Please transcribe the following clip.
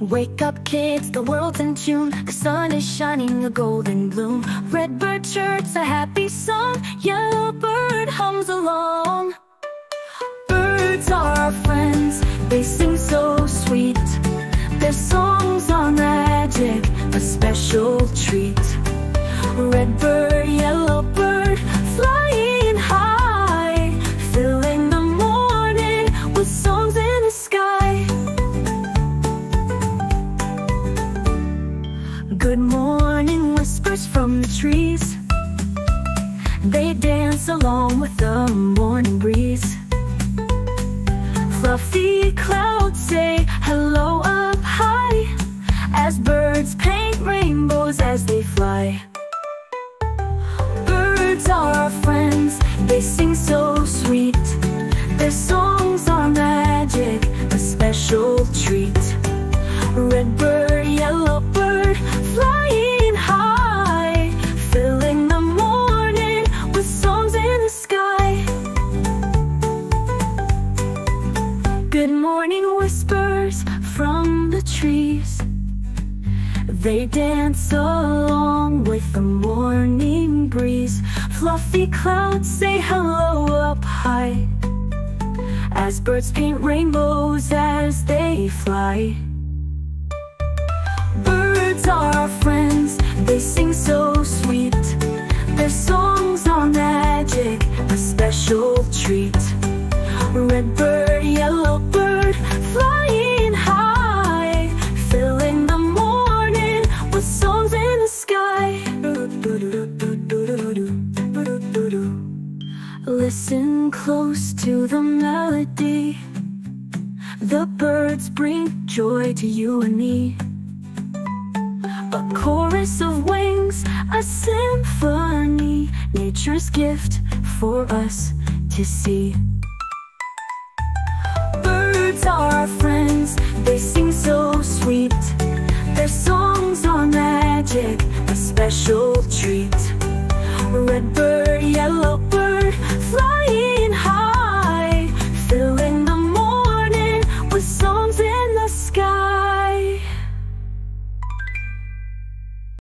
Wake up kids, the world's in tune. The sun is shining a golden bloom. Redbird chirps a happy song. Yellow bird hums along. Birds are our friends, they sing so sweet. Their songs Good morning whispers from the trees. They dance along with the morning breeze. Fluffy clouds say hello up high As birds paint rainbows as they fly. Birds are our friends, they sing so sweet. Their songs are magic, a special treat. Red trees. They dance along with the morning breeze. Fluffy clouds say hello up high. As birds paint rainbows as they fly. Birds are our friends, they sing so sweet. Their songs are magic, a special treat. Red bird, Listen close to the melody. The birds bring joy to you and me. A chorus of wings, a symphony, nature's gift for us to see. Birds are our friends, special treat. Red bird.